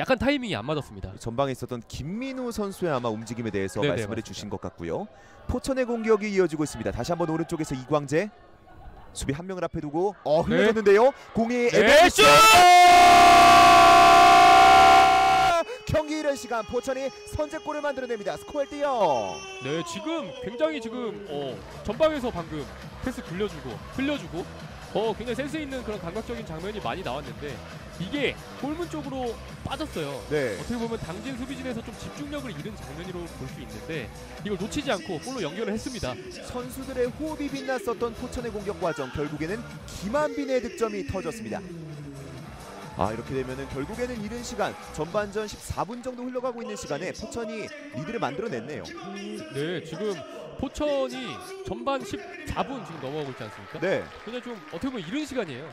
약간 타이밍이 안 맞았습니다. 전방에 있었던 김민우 선수의 아마 움직임에 대해서 네네, 말씀을 맞습니다. 해주신 것 같고요. 포천의 공격이 이어지고 있습니다. 다시 한번 오른쪽에서 이광재 수비 한 명을 앞에 두고 어 네. 흘려줬는데요. 공이 네, 에베 슛! 경기 이른 시간 포천이 선제골을 만들어냅니다. 스코어 1대 0. 네, 지금 굉장히 지금 어, 전방에서 방금 패스 굴려주고 흘려주고 어, 굉장히 센스 있는 그런 감각적인 장면이 많이 나왔는데 이게 골문 쪽으로 빠졌어요. 네. 어떻게 보면 당진 수비진에서 좀 집중력을 잃은 장면으로 볼 수 있는데 이걸 놓치지 않고 골로 연결을 했습니다. 선수들의 호흡이 빛났었던 포천의 공격 과정 결국에는 김한빈의 득점이 터졌습니다. 아 이렇게 되면은 결국에는 이른 시간 전반전 14분 정도 흘러가고 있는 시간에 포천이 리드를 만들어냈네요. 네, 지금 포천이 전반 14분 지금 넘어가고 있지 않습니까? 네. 그냥 좀 어떻게 보면 이른 시간이에요.